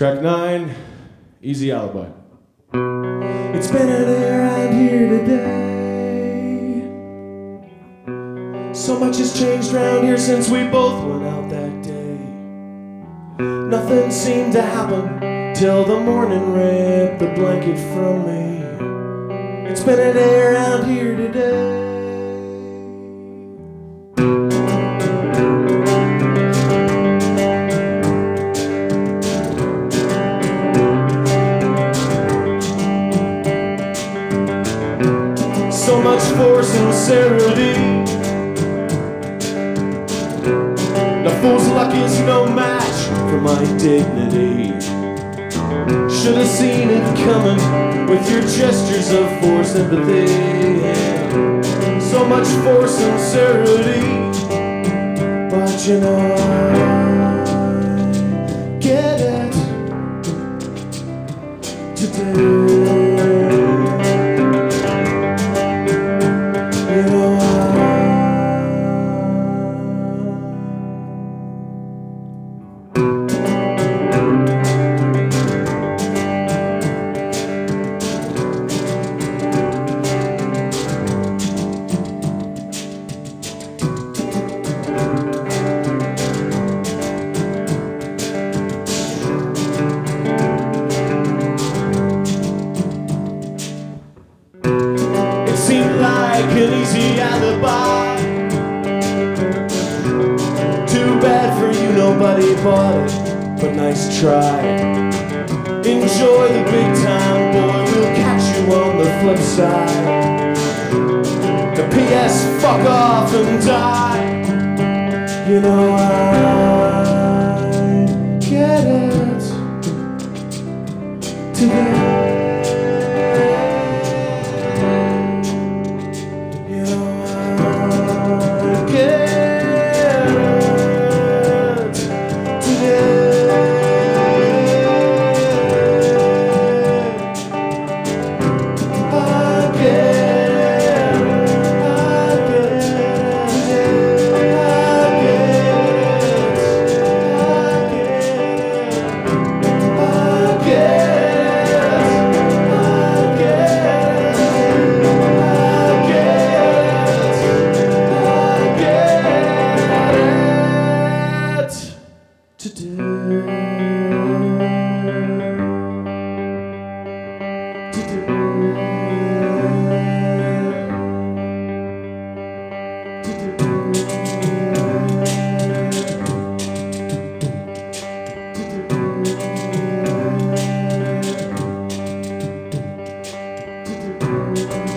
Track nine, Easy Alibi. It's been a day around here today. So much has changed around here since we both went out that day. Nothing seemed to happen till the morning ripped the blanket from me. It's been a day around for sincerity. Now, fool's luck is no match for my dignity. Should have seen it coming with your gestures of forced empathy. So much for sincerity. But you know, I get it today. It, but nice try. Enjoy the big time, boy, we'll catch you on the flip side. The PS, fuck off and die. You know I get it today. Today,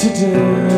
today.